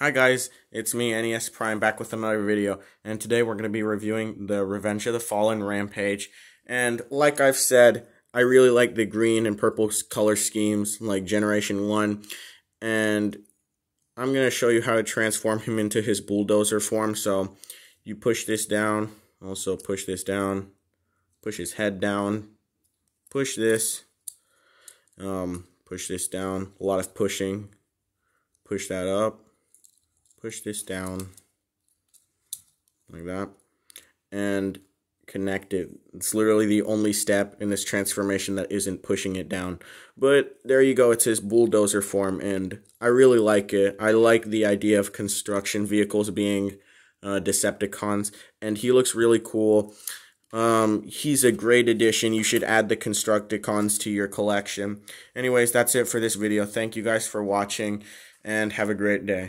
Hi guys, it's me, NES Prime, back with another video, and today we're going to be reviewing the Revenge of the Fallen Rampage, and like I've said, I really like the green and purple color schemes, like Generation 1, and I'm going to show you how to transform him into his bulldozer form, so you push this down, also push this down, push his head down, push this, um, push this down, a lot of pushing, push that up, push this down like that and connect it. It's literally the only step in this transformation that isn't pushing it down. But there you go, it's his bulldozer form, and I really like it. I like the idea of construction vehicles being uh, Decepticons, and he looks really cool. Um, he's a great addition. You should add the Constructicons to your collection. Anyways, that's it for this video. Thank you guys for watching, and have a great day.